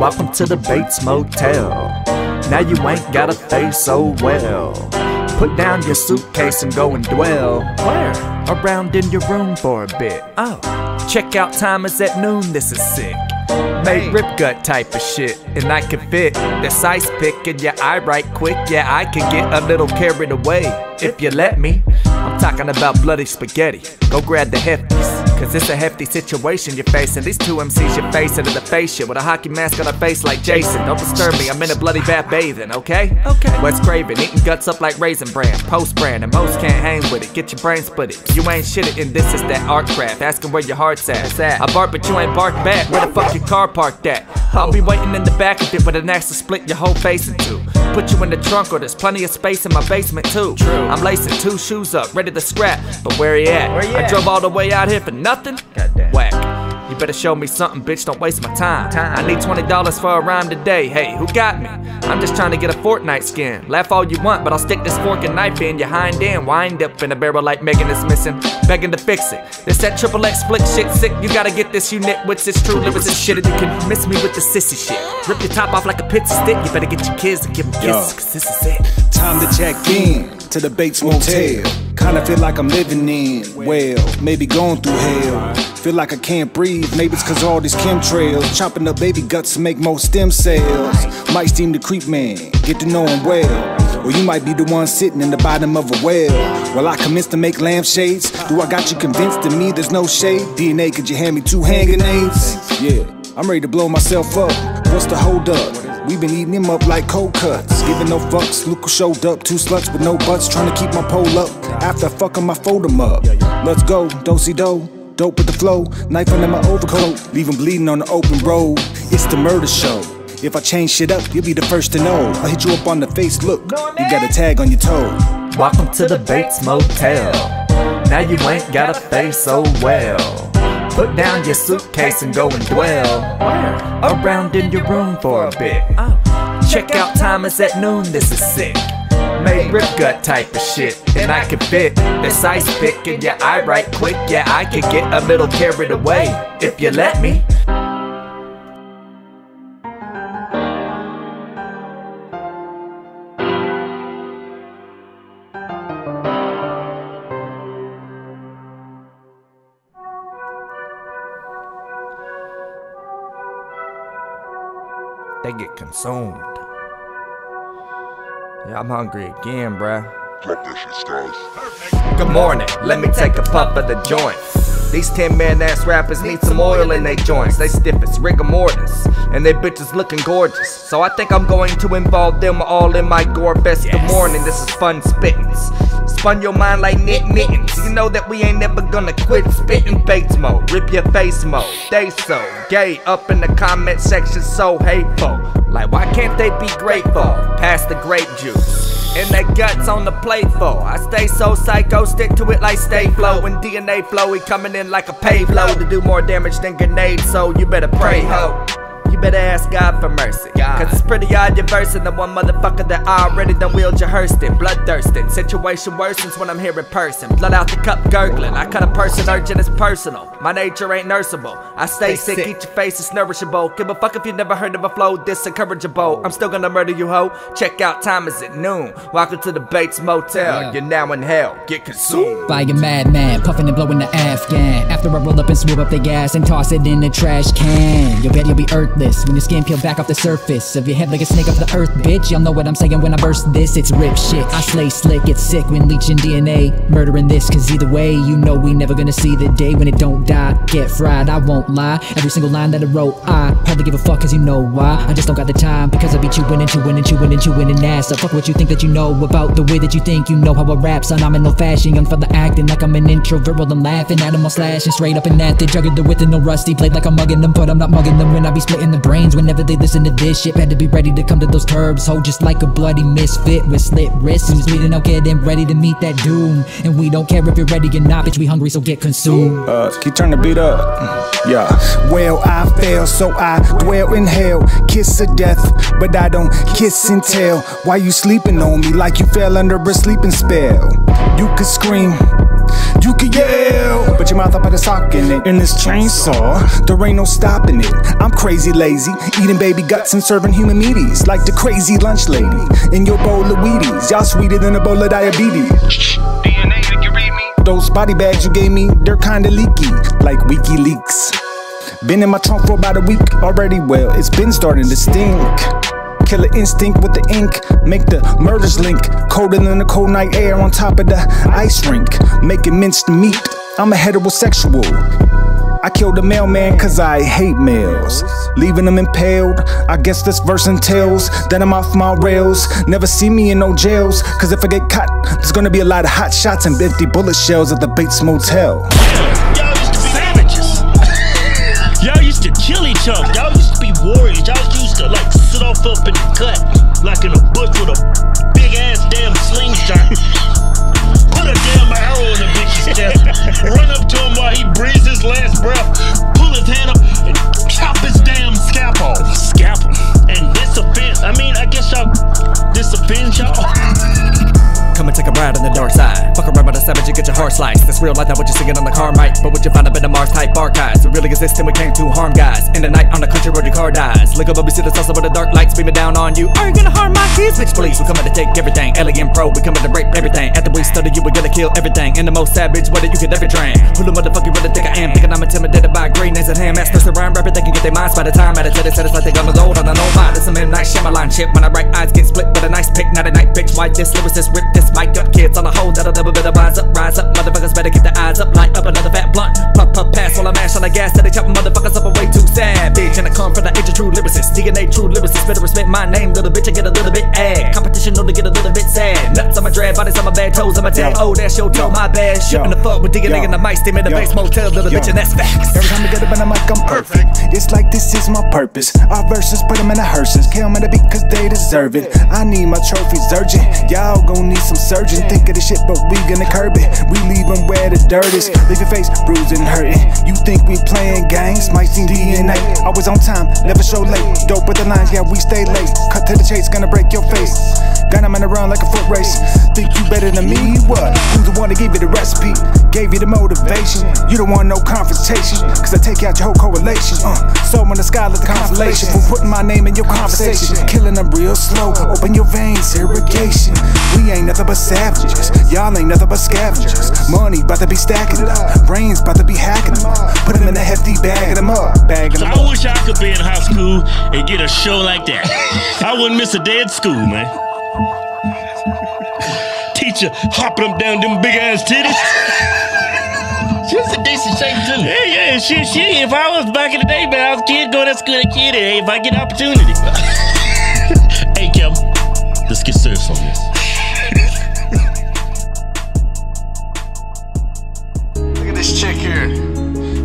Welcome to the Bates Motel. Now you ain't gotta face so well. Put down your suitcase and go and dwell. Where? Around in your room for a bit. Oh, check out timers at noon, this is sick. Made rip gut type of shit, and I can fit this ice pick in your eye right quick. Yeah, I can get a little carried away if you let me. I'm talking about bloody spaghetti. Go grab the hefties. Cause it's a hefty situation you're facing. These two MCs you're facing in the face shit with a hockey mask on a face like Jason. Don't disturb me, I'm in a bloody bath bathing, okay? Okay. Wes Craven, eating guts up like Raisin Bran, post brand, and most can't hang with it. Get your brain split it. You ain't shit it, and this is that art craft. Asking where your heart's at. at. I bark, but you ain't bark back. Where the fuck your car parked at? I'll be waiting in the back of it with an axe to split your whole face in two. Put you in the trunk, or there's plenty of space in my basement too. True. I'm lacing two shoes up, ready to scrap. But where he at? Where he I at? drove all the way out here for nothing. Goddamn. Whack. You better show me something, bitch. Don't waste my time. I need $20 for a rhyme today. Hey, who got me? I'm just trying to get a Fortnite skin. Laugh all you want, but I'll stick this fork and knife in your hind end. Wind up in a barrel like Megan is missing. Begging to fix it. This that triple X split shit sick. You gotta get this unit with its true lyrics and shit. And you can miss me with the sissy shit. Rip your top off like a pizza stick. You better get your kids and give them Yo. kisses, cause this is it. Time to check in to the Bates Motel. Kinda feel like I'm living in, well, maybe going through hell. Feel like I can't breathe, maybe it's cause all these chemtrails. Chopping up baby guts to make more stem cells. Micsteam the creep man, get to know him well. Or you might be the one sitting in the bottom of a well. While I commence to make lampshades, do I got you convinced to me there's no shade? DNA, could you hand me two hand grenades? Yeah, I'm ready to blow myself up. What's the hold up? We been eating him up like cold cuts. Giving no fucks. Luca showed up. Two sluts with no butts. Trying to keep my pole up. After I my fold 'em up. Let's go. Dosey do. Dope with the flow. Knife under my overcoat. Leave 'em bleeding on the open road. It's the murder show. If I change shit up, you'll be the first to know. I'll hit you up on the face. Look, you got a tag on your toe. Welcome to the Bates Motel. Now you ain't gotta face so well. Put down your suitcase and go and dwell. Around in your room for a bit. Check out timers at noon, this is sick. Made rip gut type of shit, and I could fit this ice pick in your eye right quick. Yeah, I can get a little carried away if you let me. They get consumed. Yeah, I'm hungry again, bruh. Drop that shit, stars. Good morning, let me take a puff of the joint. These 10 man ass rappers need some oil in their joints. They stiff as rigor mortis, and they bitches looking gorgeous. So I think I'm going to involve them all in my gore fest. Good morning, this is fun spittins. Spun your mind like knit mittens. You know that we ain't never gonna quit spitting Bates mode. Rip your face mode. They so gay up in the comment section, so hateful. Like, why can't they be grateful? Pass the grape juice. And their guts on the plate for. I stay so psycho, stick to it like stay flow. When DNA flow, he coming in like a pave load to do more damage than grenades. So you better pray, ho. You better ask God for mercy. Cause it's pretty odd you're versing the one motherfucker that already done wheeled your Hurston. Bloodthirsting. Situation worsens when I'm here in person. Blood out the cup gurgling. I cut a person urgent, it's personal. My nature ain't nursable. I stay sick, eat your face, it's nourishable. Give a fuck if you never heard of a flow this encourageable. I'm still gonna murder you, ho. Check out time is at noon. Welcome to the Bates Motel. Yeah. You're now in hell. Get consumed. By a madman, puffing and blowing the Afghan. After I roll up and swoop up the gas and toss it in the trash can. You'll bet you'll be earthless when your skin peel back off the surface of your head like a snake off the earth, bitch. Y'all know what I'm saying when I burst this. It's rip shit. I slay slick, it's sick when leeching DNA. Murdering this, cause either way, you know we never gonna see the day when it don't die. Get fried, I won't lie. Every single line that I wrote, I hardly give a fuck cause you know why. I just don't got the time because I be chewing and chewing and chewing and chewing and ass. So fuck what you think that you know about the way that you think you know how I rap, son. I'm in no fashion, young fella acting like I'm an introvert while I'm laughing at them all slashing straight up and at the jugger the with and no rusty played like I'm mugging them, but I'm not mugging them when I be splitting the brains whenever they listen to this shit. Had to be ready to come to those curbs, hold just like a bloody misfit with slit wrists. Who's bleeding out, getting ready to meet that doom. And we don't care if you're ready or not, bitch. We hungry, so get consumed. Uh, can you turn the beat up? Yeah. Well, I fail, so I dwell in hell. Kiss of death, but I don't kiss and tell. Why you sleeping on me like you fell under a sleeping spell? You could scream. You can yell, but your mouth up at the sock in it. In this chainsaw, there ain't no stopping it. I'm crazy lazy, eating baby guts and serving human meaties. Like the crazy lunch lady in your bowl of Wheaties. Y'all sweeter than a bowl of diabetes. DNA, did you read me? Those body bags you gave me, they're kinda leaky, like WikiLeaks. Been in my trunk for about a week already. Well, it's been starting to stink. Killer instinct with the ink, make the murders link. Colder than the cold night air on top of the ice rink. Making minced meat. I'm a heterosexual. I killed a mailman cause I hate males. Leaving them impaled. I guess this verse entails that I'm off my rails. Never see me in no jails. Cause if I get caught, there's gonna be a lot of hot shots and empty bullet shells at the Bates Motel. Y'all used to be savages. Y'all used to kill each other. Like up in the cut, like in a bush with a big ass damn slingshot. Put a damn arrow in the bitch's chest. Run up to him while he breathes his last breath. Pull his hand up and chop his damn scalp off. Scalp him. And this offense. I mean, I guess y'all. This offends y'all. And take a ride on the dark side. Fuck around with a savage, you get your heart sliced. That's real life, not what you're singing on the car mic. But what you find up in the Mars type archives. We really exist and we came to harm guys. In the night on the country road, your car dies. Look up, we see the saucer with the dark lights beaming down on you. Are you gonna harm my kids? Bitch, please, we coming to take everything. Alien pro, we coming to break everything. After we study you, we gonna kill everything. In the most savage way that you could ever train. Who the motherfucker really think I am? Thinking I'm intimidated by green greenness and ham. Masters around rapper, they can get their minds by the time. At a it's like they gonna go on the no mind. It's a midnight Shyamalan shit. When I write eyes get split with a nice pick. Not a night bitch. Why this lyricist rip this mic up? Kids on a hold that'll never better rise up, rise up. Motherfuckers better get the eyes up, light up another fat blunt. Puff, puff, pass while I mash on the gas. Till they chop motherfuckers up away too savage. And I come from the age of true lyricists. DNA Tru Lyricists. Better respect my name, little bitch. I get a little bit ad. Competition only get a little bit sad. Nuts on my dread, bodies on my bad toes. on my tail. Oh, that's your toe, my bad. Shipping the fuck with digging Yo. in the mic. Steam in the Yo. Bates Motel, little bitch, and that's facts. Every time I get up in the mic, I'm perfect. It's like this is my purpose. Our verses, put them in the hearses. Kill them in the beat cause they deserve it. I need my trophies urgent. Y'all gon' need some Think of the shit, but we gonna curb it. We leave them where the dirt is. Leave your face bruised and hurting. You think we playing games? Might seem DNA. Always on time, never show late. Dope with the lines, yeah, we stay late. Cut to the chase, gonna break your face. Got him in the run like a foot race. Think you better than me? What? Who's the one that gave you the recipe? Gave you the motivation. You don't want no confrontation. Cause I take out your whole correlation. Uh, so in the sky, let the constellation. For putting my name in your conversation. Killing them real slow. Open your veins, irrigation. We ain't nothing but savages. Y'all ain't nothing but scavengers. Money about to be stacking up. Brains about to be hacking them up. Put them in a hefty bag, and them up. Bagging So them I wish I could be in high school and get a show like that. I wouldn't miss a day at school, man. Teacher hopping them down them big ass titties. She was in decent shape too. Yeah, yeah, shit, she. If I was back in the day, man, I was a kid, go to school, a kid. Hey, if I get an opportunity. hey, Kevin, let's get serious on this. Look at this chick here.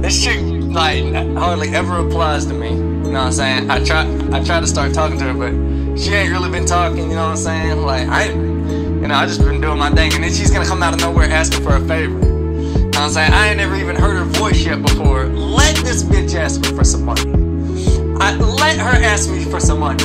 This chick like hardly ever applies to me. You know what I'm saying? I try I try to start talking to her, but she ain't really been talking. You know what I'm saying? Like I, you know, I just been doing my thing, and then she's gonna come out of nowhere asking for a favor. You know what I'm saying? I ain't never even heard her voice yet before. Let this bitch ask me for some money. I let her ask me for some money.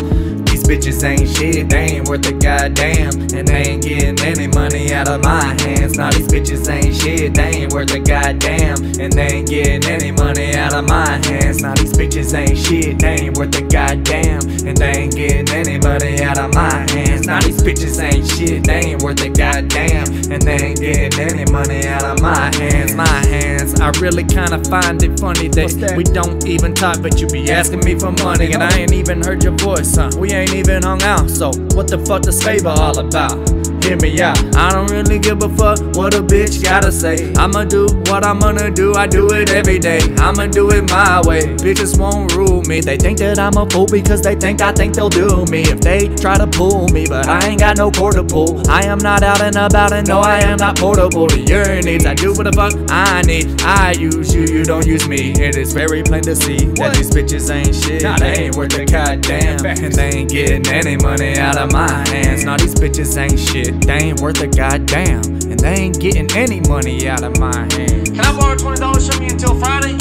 Bitches ain't shit, they ain't worth a goddamn. And they ain't getting any money out of my hands. Now these bitches ain't shit, they ain't worth a goddamn. And they ain't getting any money out of my hands. Now these bitches ain't shit, they ain't worth a goddamn. And they ain't getting any money out of my hands. Nah, these bitches ain't shit, they ain't worth a goddamn. And they ain't getting any money out of my hands. My hands, I really kinda find it funny that, we don't even talk, but you be asking me for money. And I ain't even heard your voice, huh? We ain't even hung out, so what the fuck this favor all about? Hear me out. I don't really give a fuck what a bitch gotta say. I'ma do what I'm gonna do. I do it every day. I'ma do it my way. Bitches won't rule me. They think that I'm a fool because they think I think they'll do me if they try to pull me. But I ain't got no cord to pull. I am not out and about, and no, I am not portable to your needs. I do what the fuck I need. I use you, you don't use me. It is very plain to see that these bitches ain't shit. Nah, They ain't worth a goddamn, and they ain't getting any money out of my hands. Nah, these bitches ain't shit shit, they ain't worth a goddamn. And they ain't getting any money out of my hand. Can I borrow $20 from you until Friday?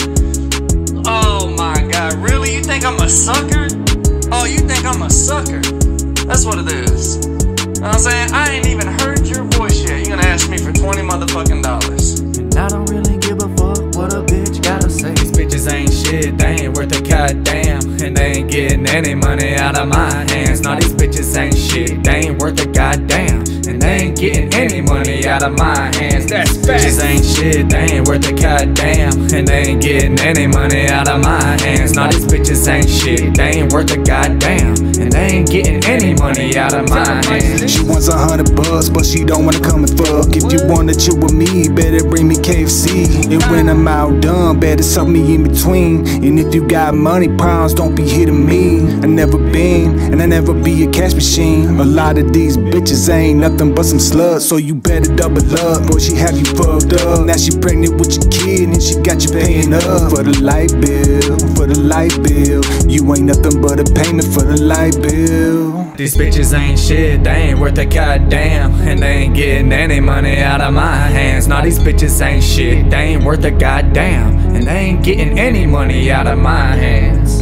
Oh my god, really? You think I'm a sucker? Oh, you think I'm a sucker? That's what it is. You know what I'm saying? I ain't even heard your voice yet. You're gonna ask me for 20 motherfucking dollars. And I don't really give a fuck what a bitch gotta say. These bitches ain't shit, they ain't worth a goddamn. And they ain't getting any money out of my hands. No, these bitches ain't shit, they ain't worth a goddamn. Getting any money out of my hands. That's facts. Bitches ain't shit, they ain't worth a goddamn. And they ain't getting any money out of my hands. Now these bitches ain't shit, they ain't worth a goddamn. And they ain't getting any money out of my hands. She wants a hundred bucks, but she don't wanna come and fuck. If you wanna chill with me, better bring me KFC. And when I'm outdone, better suck me in between. And if you got money problems, don't be hitting me. I never been, and I never be a cash machine. A lot of these bitches ain't nothing but some sluts, so you better double up. Boy, she have you fucked up. Now she pregnant with your kid, and she got you paying up for the light bill, for the light bill. You ain't nothing but a payment for the light bill. These bitches ain't shit, they ain't worth a goddamn. And they ain't getting any money out of my hands. Nah, these bitches ain't shit, they ain't worth a goddamn. And they ain't getting any money out of my hands.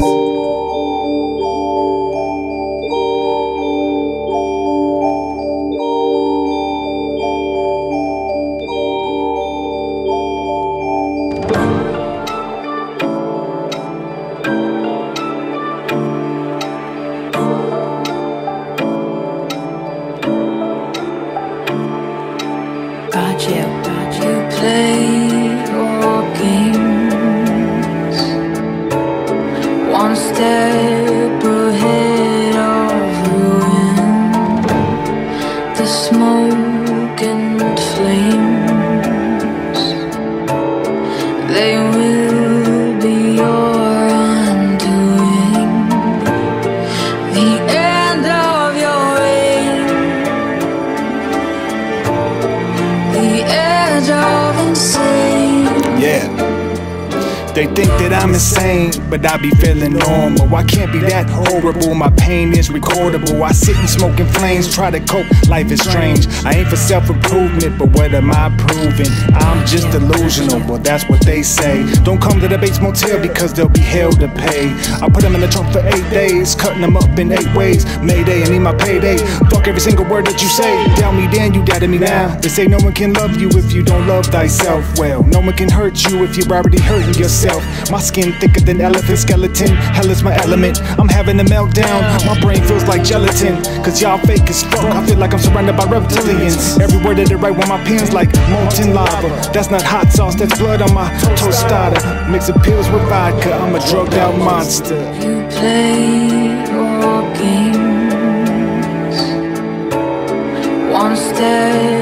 But I be feeling normal. I can't be that horrible, my pain is recordable. I sit and smoke in flames, try to cope, life is strange. I ain't for self improvement, but what am I proving? I'm just delusional, well, that's what they say. Don't come to the Bates Motel because they'll be hell to pay. I put them in the trunk for eight days, cutting them up in eight ways. Mayday, I need my payday. Fuck every single word that you say. Down me then, you doubted me now. They say no one can love you if you don't love thyself. Well, no one can hurt you if you're already hurting yourself. My skin thicker than elephant skeleton. Hell is my element. I'm having a meltdown. My brain feels like gelatin. Cause y'all fake as fuck. I feel like I'm surrounded by reptilians. Every word that they write with my pen's like molten lava. That's not hot sauce, that's blood on my tostada. Mixing pills with vodka. I'm a drugged out monster. You play your games. One step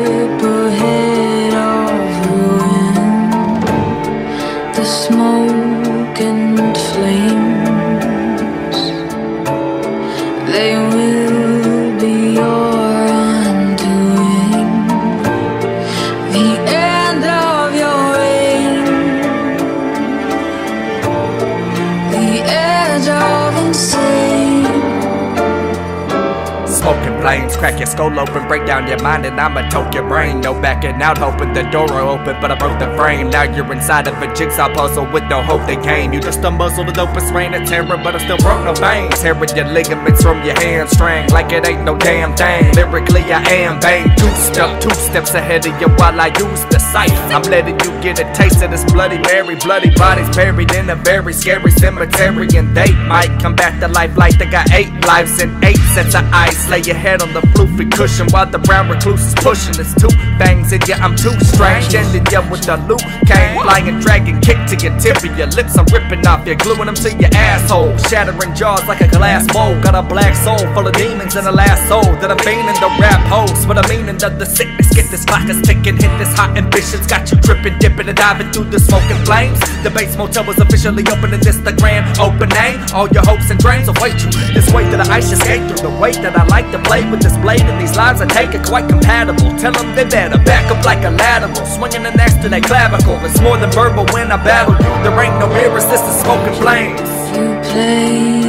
your skull open, break down your mind, and I'ma toke your brain. No backing out, hoping the door will open, but I broke the frame. Now you're inside of a jigsaw puzzle with no hope they came. You just a muzzle with open rain of terror, but I still broke no veins. Tearing your ligaments from your hamstring, like it ain't no damn thing. Lyrically, I am bang. Two step, two steps ahead of you while I use sight. I'm letting you get a taste of this bloody Mary. Bloody bodies buried in a very scary cemetery, and they might come back to life like they got eight lives and eight sets of eyes. Lay your head on the floofy cushion while the brown recluse is pushing. It's two bangs in you, I'm too strange. Ending you with the loop cane, flying dragon kick to your tip of your lips. I'm ripping off you, gluing them to your asshole, shattering jaws like a glass bowl. Got a black soul full of demons and a last soul that I'm fiending the rap host. But I'm meaning that the sickness get this clock is ticking, hit this hot ambitions got you dripping, dipping and diving through the smoking flames. The Bates Motel was officially opening this the grand opening. All your hopes and dreams await you. This way that I should skate through the weight that I like to play with this blade and these lines I take are quite compatible. Tell them they better back up like a lateral, swinging an axe to that clavicle. It's more than verbal when I battle you. There ain't no mirrors, this is smoking flames. You play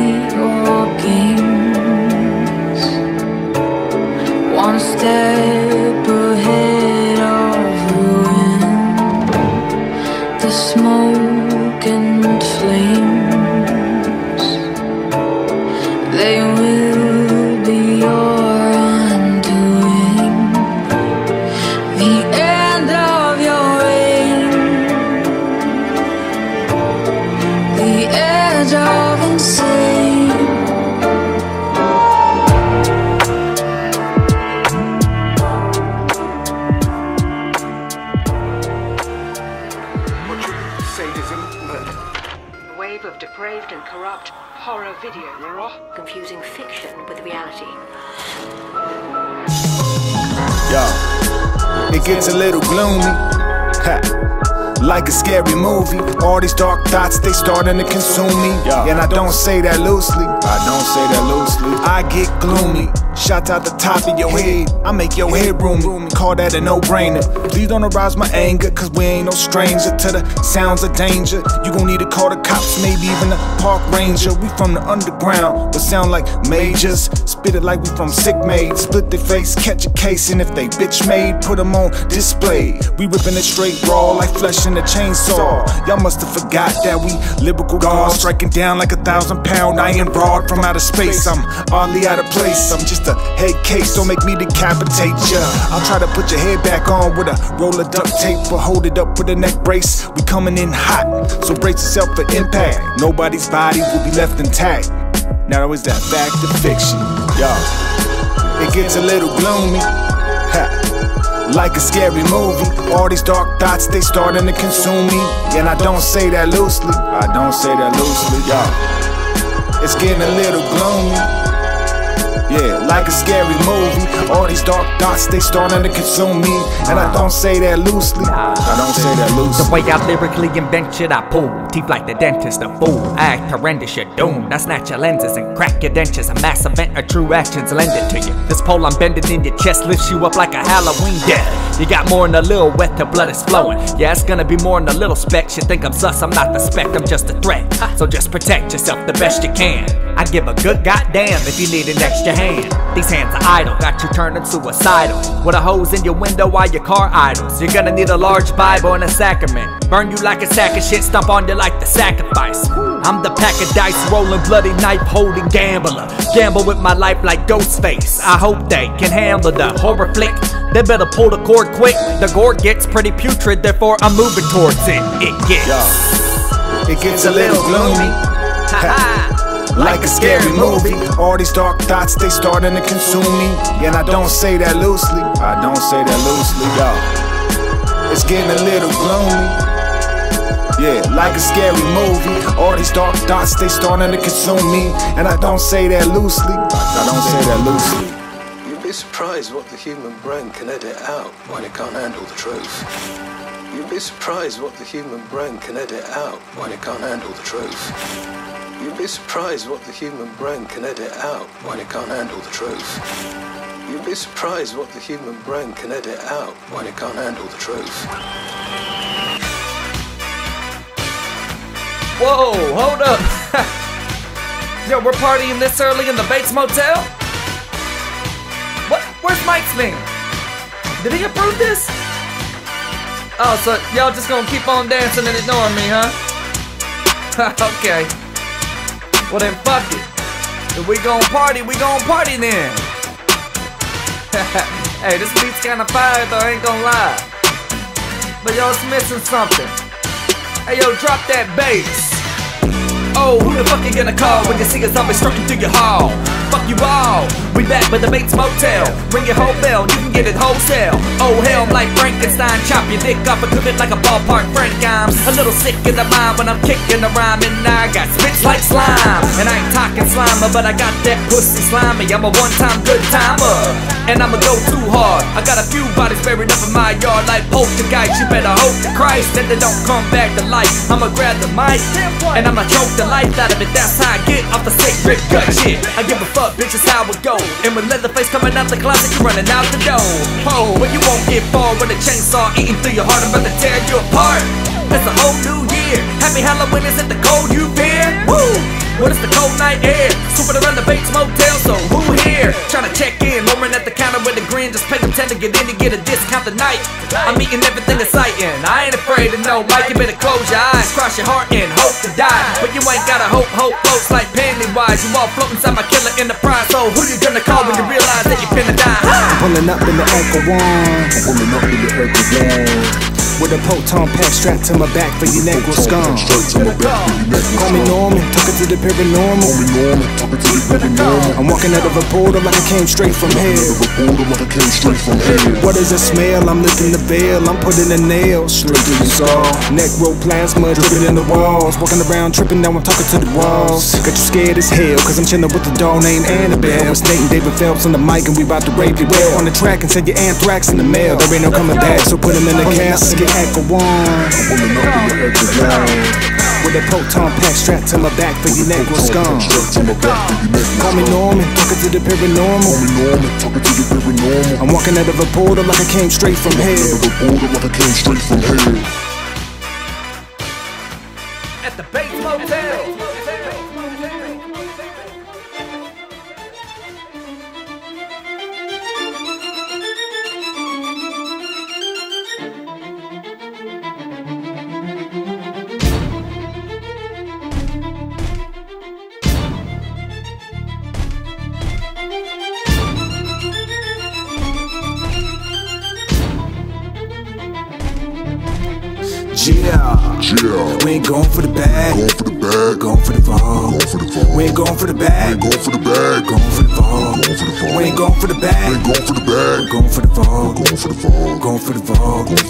starting to consume me. And I don't say that loosely. I don't say that loosely. I get gloomy. Shots out the top of your head. I make your head roomy. Call that a no-brainer. Please don't arouse my anger, cause we ain't no stranger to the sounds of danger. You gon' need to call the cops, maybe even the park ranger. We from the underground, but sound like majors. Spit it like we from sick made. Split their face, catch a case, and if they bitch made, put them on display. We ripping it straight raw like flesh in a chainsaw. Y'all must have forgot that we lyrical guards striking down like a thousand pound iron rod from outer space. I'm oddly out of place. I'm just a head case. Don't make me decapitate ya. I'll try to put your head back on with a roll of duct tape or hold it up with a neck brace. We coming in hot, so brace yourself for impact. Nobody's body will be left intact. Now is that fact or fiction? Y'all, it gets a little gloomy. Ha. Like a scary movie, all these dark thoughts they starting to consume me. And I don't say that loosely. I don't say that loosely, y'all. It's getting a little gloomy. Yeah, like a scary movie. All these dark thoughts, they starting to consume me. And I don't say that loosely. I don't say that loosely. The way I lyrically invent shit, I pull teeth like the dentist, a fool. Act horrendous, you're doomed. I snatch your lenses and crack your dentures. A mass event of true actions lend it to you. This pole I'm bending in your chest lifts you up like a Halloween death. You got more than a little wet, the blood is flowing. Yeah, it's gonna be more than a little speck. You think I'm sus, I'm not the spec, I'm just a threat. So just protect yourself the best you can. I give a good goddamn if you need an extra hand. These hands are idle, got you turning suicidal. With a hose in your window while your car idles. You're gonna need a large Bible and a sacrament. Burn you like a sack of shit, stomp on you like the sacrifice. I'm the pack of dice, rolling bloody knife, holding gambler. Gamble with my life like Ghostface. I hope they can handle the horror flick. They better pull the cord quick. The gore gets pretty putrid, therefore I'm moving towards it. It gets. Yo, it gets a little gloomy. Like a scary movie. All these dark thoughts, they starting to consume me. And I don't say that loosely. I don't say that loosely, y'all. It's getting a little gloomy. Yeah, like a scary movie. All these dark thoughts, they starting to consume me. And I don't say that loosely. I don't say that loosely. You'd be surprised what the human brain can edit out when it can't handle the truth. You'd be surprised what the human brain can edit out when it can't handle the truth. You'd be surprised what the human brain can edit out when it can't handle the truth. You'd be surprised what the human brain can edit out when it can't handle the truth. Whoa, hold up. Yo, we're partying this early in the Bates Motel? What? Where's Mike's man? Did he approve this? Oh, so y'all just gonna keep on dancing and ignoring me, huh? okay. Well then, fuck it. If we gon' party, we gon' party then. hey, this beat's kinda fire though, I ain't gonna lie. But y'all's missing something. Hey yo, drop that bass. Oh, who the fuck you gonna call when you see a zombie struck into your hall? Fuck you all. We back with the Bates Motel. Ring your whole bell, you can get it wholesale. Oh hell, I'm like Frankenstein. Chop your dick off and cook it like a ballpark Frank. I'm a little sick in the mind when I'm kicking the rhyme. And I got spits like slime. And I ain't talking slimer, but I got that pussy slimy. I'm a one time good timer. And I'ma go too hard. I got a few bodies buried up in my yard like poltergeist. You better hope to Christ that they don't come back to life. I'ma grab the mic and I'ma choke the life out of it. That's how I get off the sacred gut shit. I give a fuck, bitch, it's how it go. And with Leatherface coming out the closet, you running out the door. Oh, but you won't get far with a chainsaw eating through your heart. I'm about to tear you apart. It's a whole new year. Happy Halloween is it the cold you fear? Woo! What is the cold night air? Swooping around the Bates Motel, so who here? Trying to check in, lowering at the counter with a grin. Just pay them 10 to get in and get a discount tonight. I'm eating everything exciting. I ain't afraid to know, Mike. You better close your eyes, cross your heart, and hope to die. But you ain't gotta hope, hope floats like Pennywise. You all float inside my killer enterprise. So who you gonna call when you realize that you're finna die? Pulling up in the Ecto One. Pulling up in the Ecto One. With a proton pack strapped to my back for your negro scum. Call me Norman, took it to the paranormal. Call me Norman, took it to the paranormal. I'm walking out of a portal like I came straight from hell. What is the smell? I'm lifting the veil, I'm putting the nails straight through your skull. Necroplasma dripping in the walls. Walking around tripping, now I'm talking to the walls. Got you scared as hell, cause I'm chilling with the doll named Annabelle. Nate and David Phelps on the mic, and we about to rape you. Well, on the track and send your anthrax in the mail. There ain't no coming back, so put him in the casket. With a proton pack strapped to my back for you negro scum. Call me Norman, talking to the paranormal. Call me Norman, talking to the paranormal. I'm walking out of a portal like I came straight from hell. Out of a portal like I came straight from hell. Going for the bag. Going for the bag. Going for the fall. Going for the fall. We ain't going for the bag. Ain't going for the bag. Going for the fall. Going for the fall. Going for the fall. Going for the fall.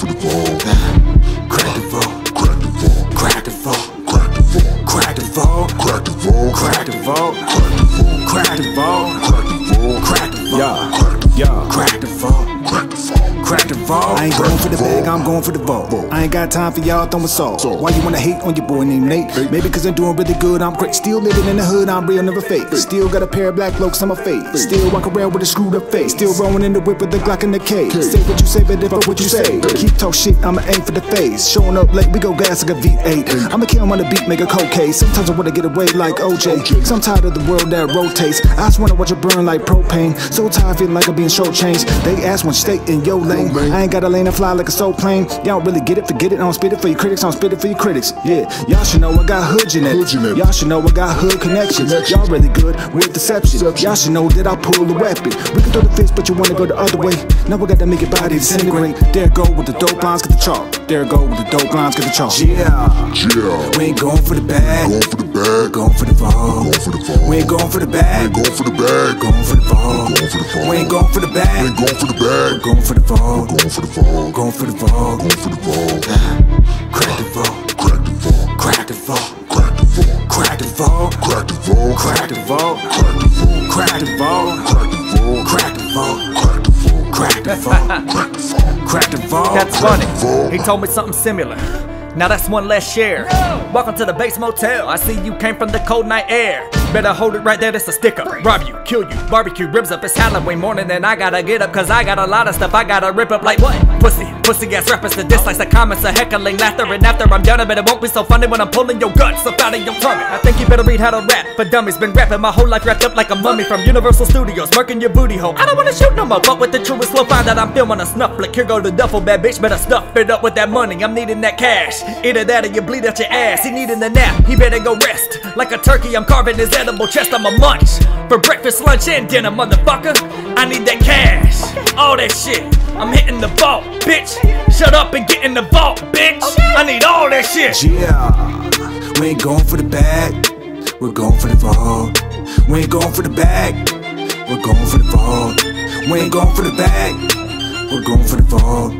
Ain't got time for y'all throwing salt. Why you wanna hate on your boy named Nate? Maybe cause I'm doing really good, I'm great. Still living in the hood, I'm real, never fake. Still got a pair of black looks on my face. Still walk around with a screwed up face. Still rolling in the whip with the Glock in the cage. Say what you say, but if what you say. Keep talk shit, I'ma aim for the face. Showing up late, we go gas like a V8. I'ma kill him on the beat, make a cold case. Sometimes I wanna get away like OJ. Cause I'm tired of the world that rotates. I just wanna watch it burn like propane. So tired, feeling like I'm being shortchanged. They ask one stay in your lane. I ain't got a lane and fly like a soul plane. Y'all don't really get it, forget it. I don't spit it for your critics, I don't spit it for your critics. Yeah, y'all should know I got hood genetics. Y'all should know I got hood connections. Y'all really good with deception. Y'all should know that I pull the weapon. We can throw the fist, but you wanna go the other way. Now we gotta make your body disintegrate. There go with the dope lines, get the chalk. There go with the dope lines, get the chalk. Yeah, Yeah. we ain't going for the bag. Going for the bag. Going for the fall. Going for the fall. We ain't going for the bag. Going for the bag. Going for the fall. Going for the fall. We ain't going for the bag. Ain't going for the bag. Going for the fall. Going for the fall. Going for the fall. Going for the fall. That's funny. He told me something similar. Now that's one less share. Welcome to the Bates Motel. I see you came from the cold night air. Better hold it right there, that's a sticker. Rob you, kill you, barbecue ribs up. It's Halloween morning and I gotta get up cause I got a lot of stuff I gotta rip up like what? Pussy, pussy ass rappers, the dislikes, the comments, the heckling, laughter, and after I'm done, I bet it won't be so funny when I'm pulling your guts up out of your tummy. I think you better read how to rap for dummies. Been rapping my whole life wrapped up like a mummy from Universal Studios, murking your booty hole. I don't wanna shoot no more, but with the truest slow find that I'm filming a snuff flick. Here go the duffel bag, bitch, better stuff it up with that money. I'm needing that cash. Either that or you bleed out your ass. He needing a nap, he better go rest. Like a turkey, I'm carving his edible chest. I'm a munch for breakfast, lunch, and dinner, motherfucker. I need that cash, all that shit. I'm hitting the vault, bitch. Shut up and get in the vault, bitch. I need all that shit. Yeah, we ain't going for the bag. We're going for the vault. We ain't going for the bag. We're going for the vault. We ain't going for the bag. We're going for the vault.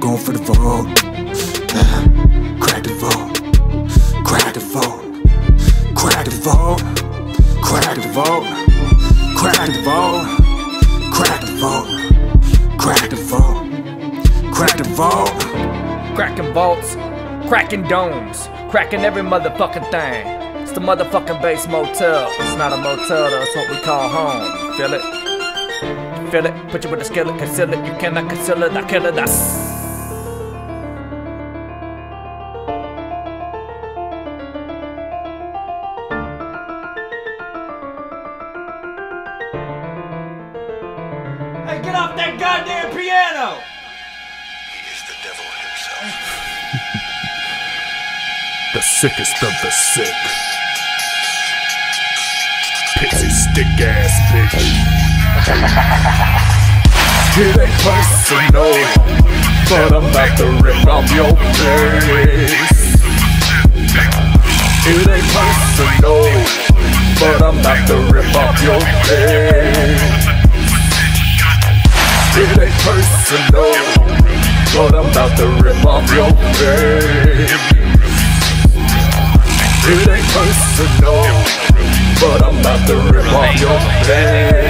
Going for the vault. Crack the vault. Crack the vault. Crack the vault. Crack the vault. Crack the vault. Crack the vault. Crack the vault. Crack the vault. Cracking vaults, cracking domes, cracking every motherfucking thing. It's the motherfucking Bates Motel. It's not a motel. It's what we call home. Feel it? Feel it? Put you with a skillet, conceal it. You cannot conceal it. I kill it. That's. Sickest of the sick. Pixie stick ass bitch. It ain't personal. but I'm about to rip off your face. It ain't personal, but I'm about to rip off your face. It ain't personal, but I'm about to rip off your face. It ain't personal, but I'm about to rip off your face.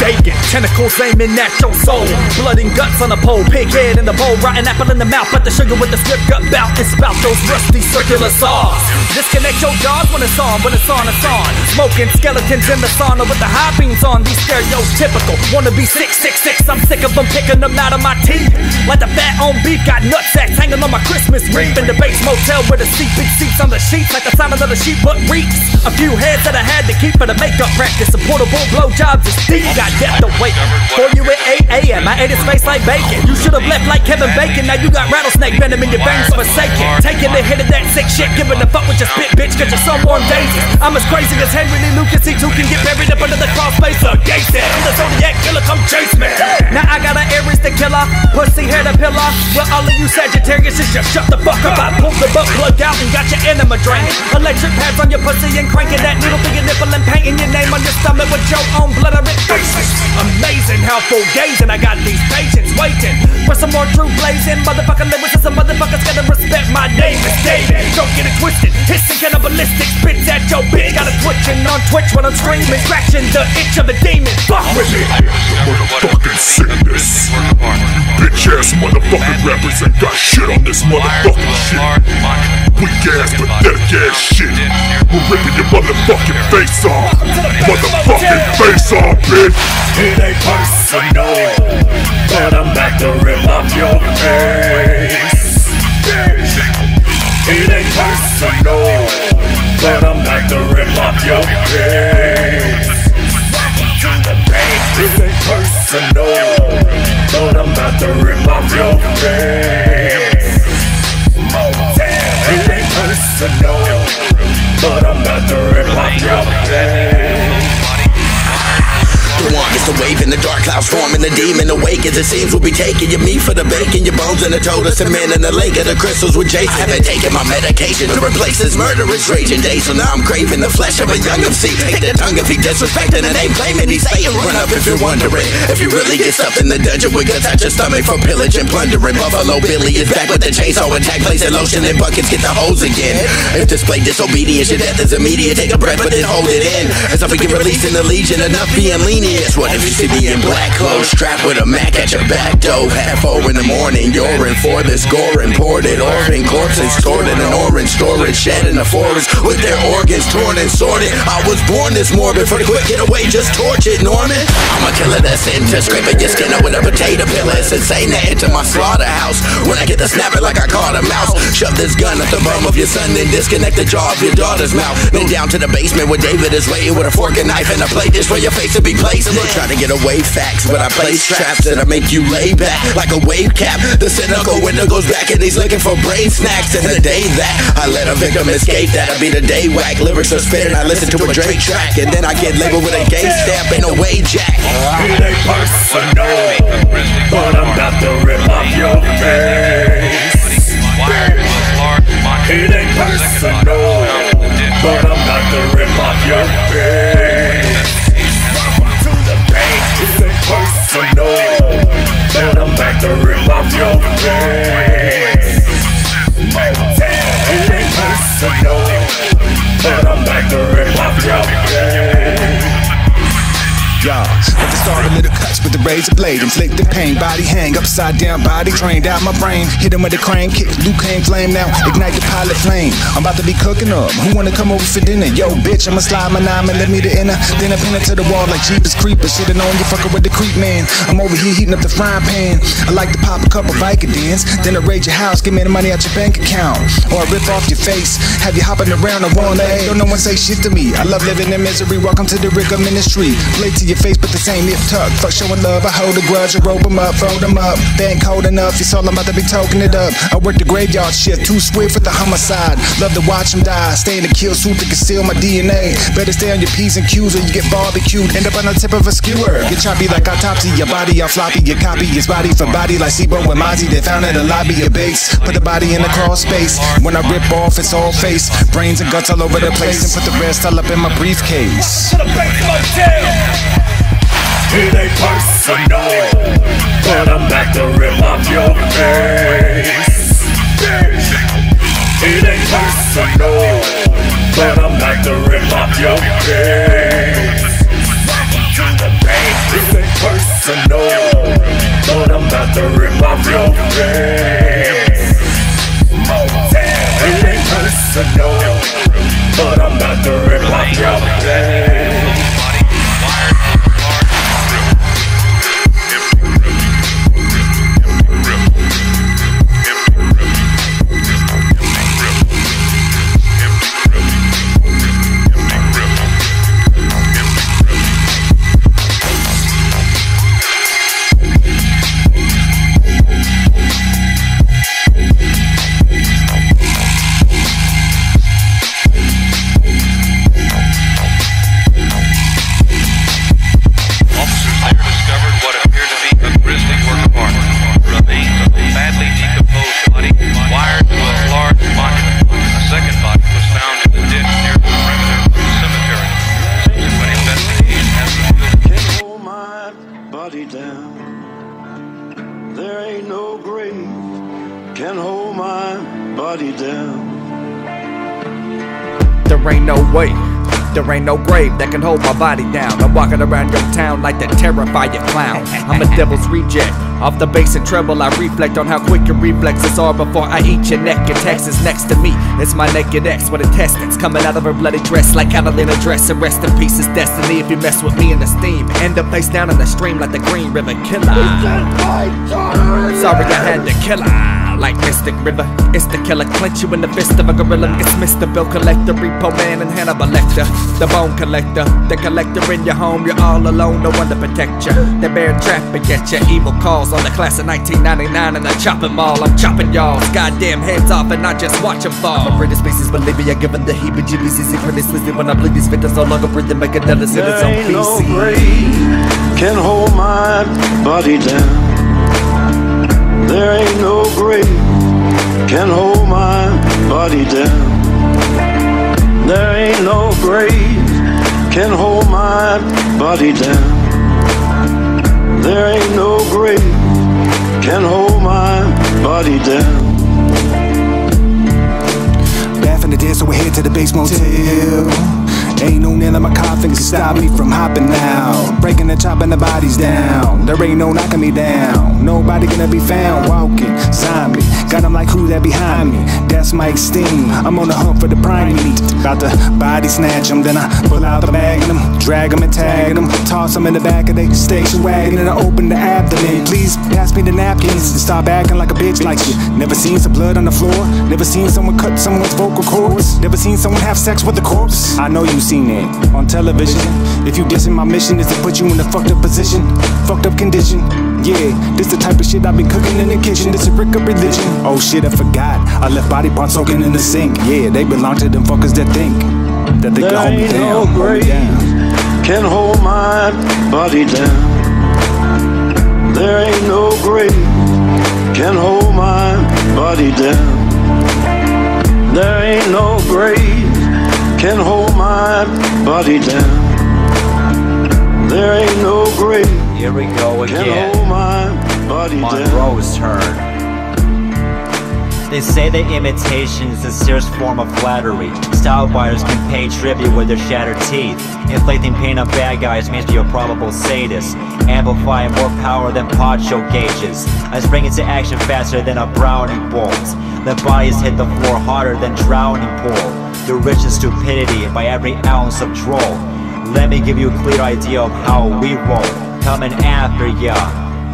Bacon, tentacles aiming at your soul. Blood and guts on the pole, pig head in the bowl, rotten apple in the mouth, but the sugar with the strip gut bout and spout those rusty circular saws. Disconnect your jaws when it's on, when it's on, it's on. Smoking skeletons in the sauna with the high beams on. These stereotypical wanna be six six six. I'm sick of them picking them out of my teeth. Like the fat on beef, got nutsacks hanging on my Christmas wreath. In the Bates Motel with the seat, big seats on the sheets, like the sound of the sheep, but reeks. A few heads that I had to keep for the makeup practice. A portable blowjobs is deep. Got death to wait for you at 8 a.m. I ate his face like bacon. You should have left like Kevin Bacon. Now you got rattlesnake venom in your veins forsaken. Taking the hit of that sick shit, giving a fuck with your spit, bitch, cause you're someone dangerous. I'm as crazy as Henry Lee Lucas. He too can get buried up under the cross face of gangsta. I'm the Zodiac killer, come chase me. Now I got an Aries the killer, pussy hair the pillar. Well, all of you Sagittarius is just shut the fuck up. I pulled the butt plug out and got your enema drain. Electric pads on your pussy and cranking that needle through your nipple and painting your name on your stomach with your own blood or it. Amazing how full gazing I got these patients waiting for some more true blazing. Motherfucking lyricism, motherfuckers gotta respect my name is David. Don't get it twisted, hissing cannibalistic spits at your bitch. Got it twitching on Twitch when I'm screaming, scratching the itch of a demon. Fuck with me. Motherfucking sickness. Bitch ass motherfucking rappers ain't got shit on this motherfucking shit. Weak ass, pathetic ass shit. We're ripping your motherfucking face off. Motherfucking face off, bitch. It ain't personal, but I'm about to rip off your face. It ain't personal, but I'm to rip off your face. It ain't personal, but I'm about to rip off your face. It ain't but I'm about to rip off your face. The is the wave in the dark clouds forming the demon awake. As it seems we'll be taking your meat for the bacon your bones and the total cement in the lake of the crystals with Jason. I've been taking my medication to replace this murderous raging day. So now I'm craving the flesh of a young MC take the tongue if he disrespecting and ain't blaming he's saying run up if you're wondering if you really get stuffed in the dungeon with guts at your stomach for pillage and plundering. Buffalo Billy is back with the chainsaw attack placing lotion in buckets get the hose again. If display disobedience your death is immediate. Take a breath but then hold it in. As if we get released in the legion enough being lenient what if you see me in black clothes, strapped with a Mac at your back door? Half four in the morning, you're in for this gore imported orphan corpses stored in an orange storage shed in the forest with their organs torn and sorted. I was born this morbid for the quick getaway, just torch it, Norman. I'm a killer that's into scraping your skin up with a potato peeler. It's insane to enter my slaughterhouse when I get the snapper like I caught a mouse. Shove this gun at the bum of your son, then disconnect the jaw of your daughter's mouth. Then down to the basement where David is waiting with a fork and knife and a plate dish for your face to be placed. Look, try to get away facts, but I place traps that I make you lay back like a wave cap. The cynical window goes back and he's looking for brain snacks. And the day that I let a victim escape, that'll be the day whack. Lyrics are spitting, I listen to a Drake track, and then I get labeled with a gay stamp and a way jack. It ain't personal, but I'm about to rip off your face. It ain't personal, but I'm about to rip off your face. But I'm about to rip off your face. It ain't personal, but I'm about to rip off your face. Y'all, at the start of little cuts with the razor blade, inflict the pain, body hang upside down, body drained out my brain. Hit him with a crane kick, Luke came flame now, ignite the pilot flame. I'm about to be cooking up. Who wanna come over for dinner? Yo, bitch, I'ma slide my nine and let me the inner. Then I pin it to the wall like Jeepers Creepers. Should've known you fucking with the creep man. I'm over here heating up the frying pan. I like to pop a couple Vicodins, then I raid your house, give me the money out your bank account, or I rip off your face, have you hopping around the one leg. Don't no one say shit to me. I love living in misery. Welcome to the Ricker Ministry. Blade to your face, but the same if tuck. Fuck showing love. I hold a grudge, I rope them up, fold them up. They ain't cold enough, it's all I'm about to be toking it up. I work the graveyard shift, too swift with the homicide. Love to watch them die, stay in the kill suit to conceal my DNA. Better stay on your P's and Q's or you get barbecued. End up on the tip of a skewer. Get choppy like autopsy, your body all floppy. Your copy is body for body like Sibo and Mozzie. They found at a lobby of base. Put the body in the crawl space. When I rip off, it's all face. Brains and guts all over the place. And put the rest all up in my briefcase. It ain't personal, but I'm back to rip off your face. It ain't personal, but I'm back to rip off your face. It ain't personal, but I'm about to rip off your face. It ain't personal, but I'm about to rip off your face. There ain't no grave that can hold my body down. I'm walking around your town like the terrified clown. I'm a devil's reject. Off the bass and treble, I reflect on how quick your reflexes are before I eat your neck. Your text is next to me. It's my naked ex with intestines coming out of her bloody dress like Catalina dress. And rest in peace is destiny if you mess with me in the steam. End up face down in the stream like the Green River Killer. Sorry I had to kill her. Like Mystic River, it's the killer. Clench you in the fist of a gorilla. It's Mr. Bill Collector, Repo Man, and Hannibal Lecter. The Bone Collector, the collector in your home. You're all alone, no one to protect you. They bear trap and get your evil calls on the class of 1999 and the chopping mall. I'm chopping y'all's goddamn heads off and I just watch them fall. I'm a British species, believe me, I give them the heebie jeebies. Easy pretty sleazy when I bleed these victims no longer breathing, make a deadly sentence There on ain't no PC. grave can hold my body down. There ain't no grave can hold my body down. There ain't no grave can hold my body down. There ain't no grave can hold my body down. In the dead, so we're head to the Bates Motel. Ain't no nail in my coffin can stop me from hopping out. Breaking and chopping the bodies down. There ain't no knocking me down. Nobody gonna be found walking. Zombie. Got them like who that behind me. That's Micsteam. I'm on the hunt for the prime meat. About to body snatch them. Then I pull out the bag of them. Drag them and tag them. Toss them in the back of the station wagon. And I open the abdomen. Please pass me the napkins. And stop acting like a bitch like you. Never seen some blood on the floor. Never seen someone cut someone's vocal cords. Never seen someone have sex with a corpse. I know you seen it on television. If you dissing my mission is to put you in a fucked up position, fucked up condition. Yeah, this the type of shit I've been cooking in the kitchen. This a brick of religion. Oh shit, I forgot. I left body parts soaking in the sink. Yeah, they belong to them fuckers that think that they can hold me down. no hold me down. can hold my body down. There ain't no grave can hold my body down. There ain't no grave can hold my body down. There ain't no grave Here we go again. hold my body down. Monroe's turn. They say that imitation is the sincerest form of flattery. Style buyers can pay tribute with their shattered teeth. Inflicting pain on bad guys means you're a probable sadist. Amplifying more power than pod show gauges. I spring into action faster than a Browning bolt. The bodies hit the floor harder than drowning pool. You're rich in stupidity by every ounce of troll. Let me give you a clear idea of how we roll. Coming after ya,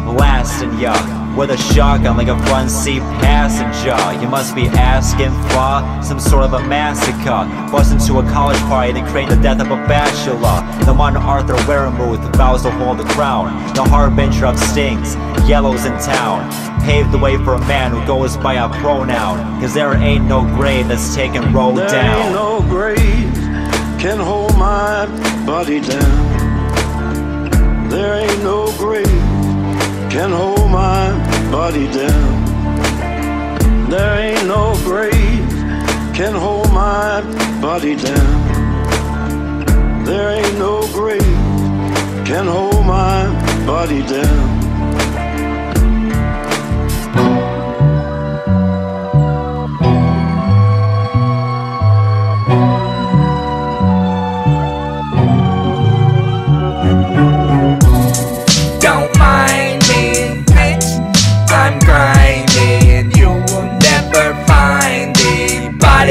blasting ya, with a shotgun like a front seat passenger. You must be asking for some sort of a massacre. Bust into a college party and create the death of a bachelor. The one Arthur Weremuth vows to hold the crown. The harbinger of stings, yellows in town. Paved the way for a man who goes by a pronoun. Cause there ain't no grave that's taken rolled There down. ain't no grave can hold my body down. There ain't no grave can hold my body down. There ain't no grave can hold my body down. There ain't no grave can hold my body down.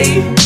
The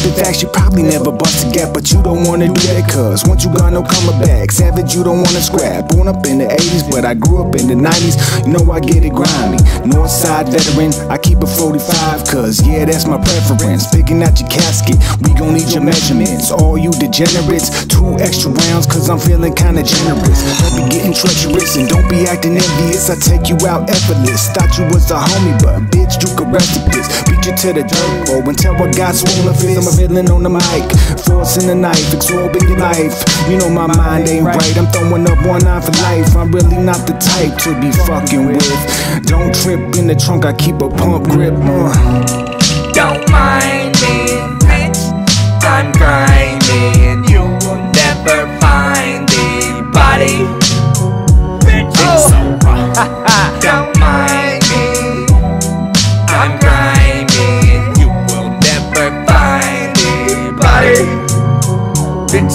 Rapping facts, you probably never bust a gap, but you don't wanna do that cuz once you gone, no coming back. Savage, you don't wanna scrap. Born up in the 80s, but I grew up in the 90s. You know I get it grimy. Northside veteran, I keep a 45 cuz yeah, that's my preference. Picking out your casket, we gon' need your measurements. All you degenerates, two extra rounds cuz I'm feeling kinda generous. Don't be getting treacherous and don't be acting envious. I take you out effortless. Thought you was a homie, but bitch, you could rest in peace. Beat you to the dirt, bro, until I got swollen fist. I'm villain on the mic, forcing the knife, absorbing your life. You know my mind ain't right. I'm throwing up one eye for life. I'm really not the type to be fucking with. Don't trip in the trunk, I keep a pump grip. Uh. Don't mind me, bitch. I'm grimy and you will never find the body. Bitch, oh. Don't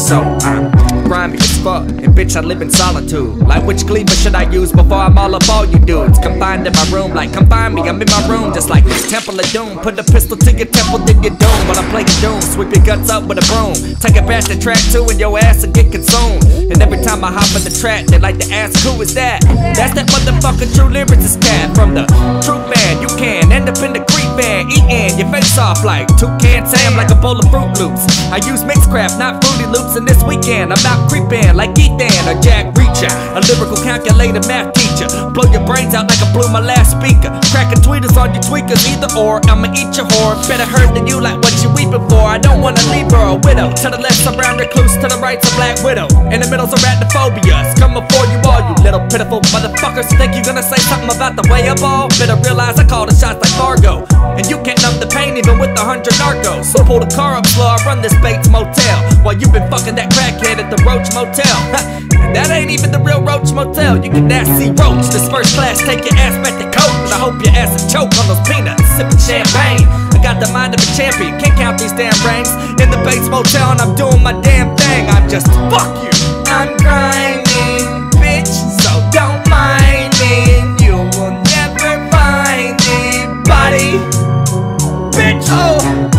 so I'm grimy as fuck. And bitch, I live in solitude. Like which cleaver should I use before I'm all up all you dudes? Confined in my room, like confine me. I'm in my room, just like this temple of doom. Put a pistol to your temple, then you're doomed. While I play your doom, sweep your guts up with a broom. Take it past the track two, and your ass will get consumed. And every time I hop in the track, they like to ask who is that? That's that motherfucking Tru Lyricist cat from the true band. You can end up in the creep band, eating your face off like Toucan Sam, like a bowl of Froot Loops. I use Mixcraft, not Fruity Loops. And this weekend, I'm out creeping like Ethan or Jack Reacher, a lyrical calculator math Blow your brains out like I blew my last speaker. Cracking tweeters on your tweakers, either or. I'ma eat your whore. Better hurt than you, like what you weeping for. I don't wanna leave her a widow. To the left, I'm recluse. To the right's a black widow. In the middle's arachnophobia. Come for you all, you little pitiful motherfuckers. Think you gonna say something about the way I ball? Better realize I call the shots like Fargo. And you can't numb the pain even with a hundred narcos. So pull the car up slow, I run this Bates motel. While you been fucking that crackhead at the Roach Motel. that ain't even the real Roach Motel. You can nasty roach. This first class, take your ass back to coach. I hope your ass will choke on those peanuts. Sipping champagne. I got the mind of a champion. Can't count these damn rings. In the Bates Motel, and I'm doing my damn thing. I'm just fuck you. I'm grimy, bitch. So don't mind me. You will never find the body. Bitch, oh.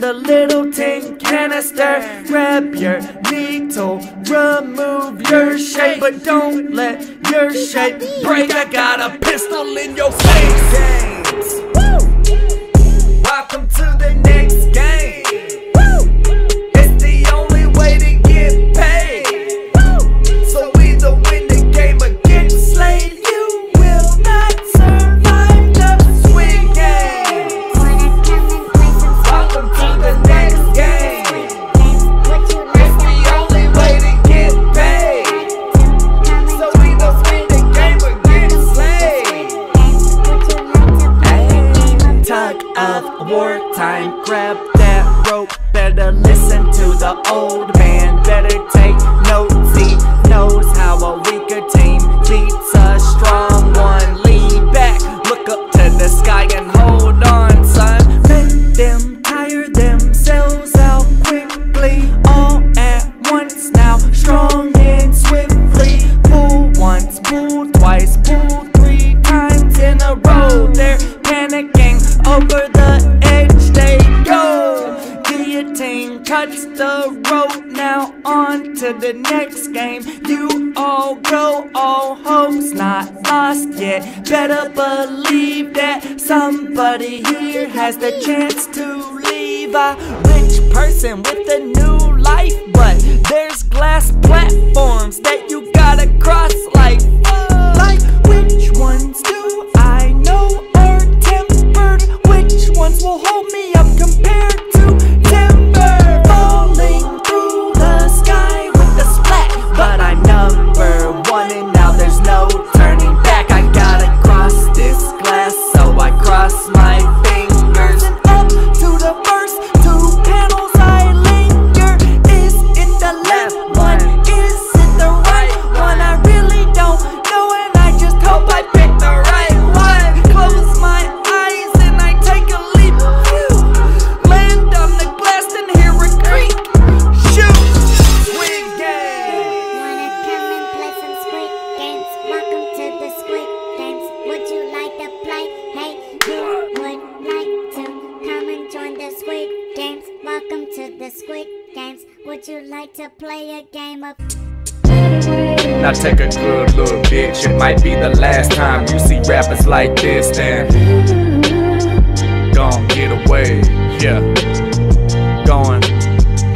The little tin canister. Grab your needle, remove your shape, but don't let your shape break. I got a pistol in your face. Better believe that somebody here has the chance to leave. A rich person with a new life, but there's glass platforms that you gotta cross like. Like, which ones do I know are tempered? Which ones will hold me up compared Like to play a game of? Now take a good look, bitch. It might be the last time you see rappers like this, then gon' get away. Yeah, going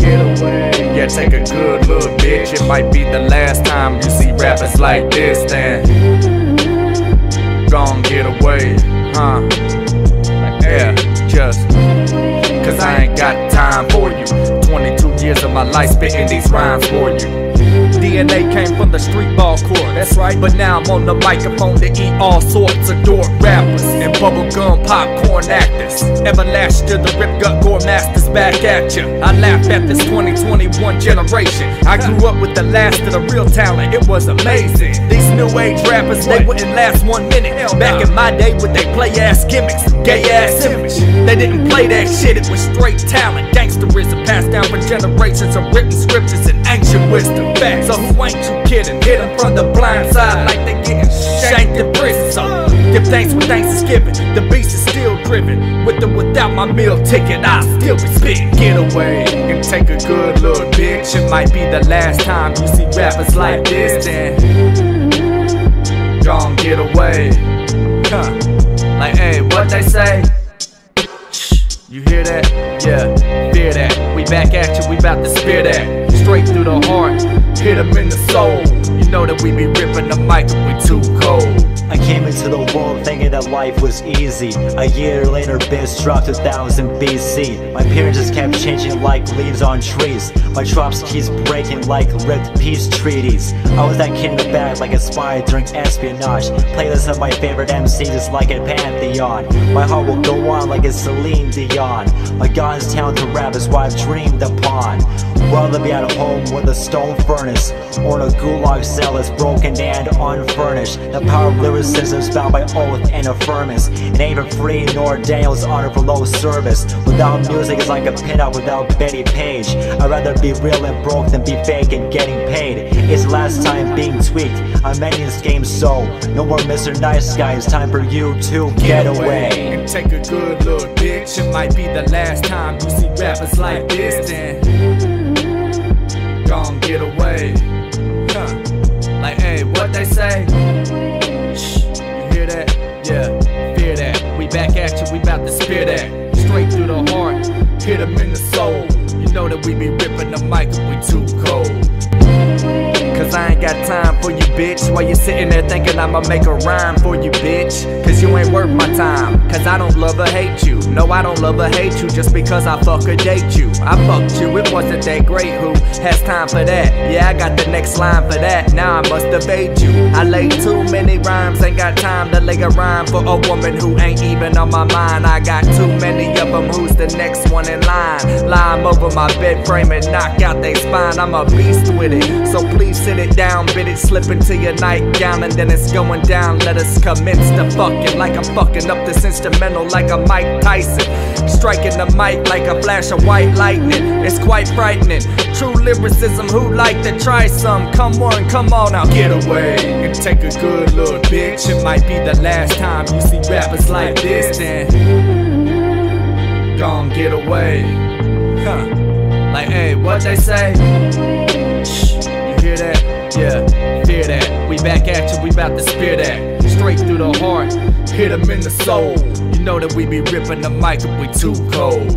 get away. Yeah, take a good look, bitch. It might be the last time you see rappers like this, then gon' get away, huh? Yeah, just cause I ain't got time for you. 22 years of my life spitting these rhymes for you. DNA came from the street ball court, that's right. But now I'm on the microphone to eat all sorts of dork rappers and bubblegum popcorn actors. Everlast to the rip gut gore masters back at ya. I laugh at this 2021 generation. I grew up with the last of the real talent, it was amazing. New age rappers, they wouldn't last one minute. Back in my day, with they play ass gimmicks, gay ass image. They didn't play that shit, it was straight talent. Gangsterism passed down for generations of written scriptures and ancient wisdom. Facts. So who ain't you kidding? Hit them from the blind side like they getting shanked in prison. So give thanks when thanks is given. The beast is still driven. With or without my meal ticket, I still be spitting. Get away and take a good look, bitch. It might be the last time you see rappers like this. Then get away. Huh. Like, hey, what they say? You hear that? Yeah, fear that. We back at you, we bout to spear that. Straight through the heart, hit 'em in the soul. You know that we be ripping the mic if we too cold. I came into the world thinking that life was easy. A year later, biz dropped 1000 BC. My parents just kept changing like leaves on trees. My drops keeps breaking like ripped peace treaties. I was that kid in the back like a spy during espionage. Playlist of my favorite MCs is like a pantheon. My heart will go on like it's Celine Dion. My God's talent to rap is what I've dreamed upon. Rather be at a home with a stone furnace or in a gulag cell that's broken and unfurnished. The power of lyricism is bound by oath and affirmance. It ain't for free nor Daniel's honor for low service. Without music, it's like a pinup without Bettie Page. I'd rather be real and broke than be fake and getting paid. It's last time being tweaked. I'm ending this game so no more Mr. Nice Guy. It's time for you to get away. and take a good look, bitch. It might be the last time you see rappers like this. Then gon' get away. Huh. Like, hey, what they say? Yeah, fear that. We back at you, we bout to spear that. Straight through the heart, hit 'em in the soul. You know that we be ripping the mic if we too cold. Cause I ain't got time for you, bitch. While you sitting there thinking I'ma make a rhyme for you, bitch. Cause you ain't worth my time. Cause I don't love or hate you. No, I don't love or hate you just because I fuck or date you. I fucked you, it wasn't that great. Who has time for that? Yeah, I got the next line for that. Now I must evade you. I laid too many rhymes, ain't got time to lay a rhyme for a woman who ain't even on my mind. I got too many of them. Who's the next one in line? Lie over my bed frame and knock out their spine. I'm a beast with it. So please sit it down, bit it, slip into your nightgown, and then it's going down. Let us commence the fucking like I'm fucking up this instrumental like a Mike Tyson. Striking the mic like a flash of white lightning. It's quite frightening. True lyricism, who like to try some? Come on, come on now, get away and take a good look, bitch. It might be the last time you see rappers like this, then gon' get away. Huh. Like, hey, what they say? Yeah, fear that. We back at you, we bout to spear that. Straight through the heart, hit 'em in the soul. You know that we be ripping the mic if we too cold.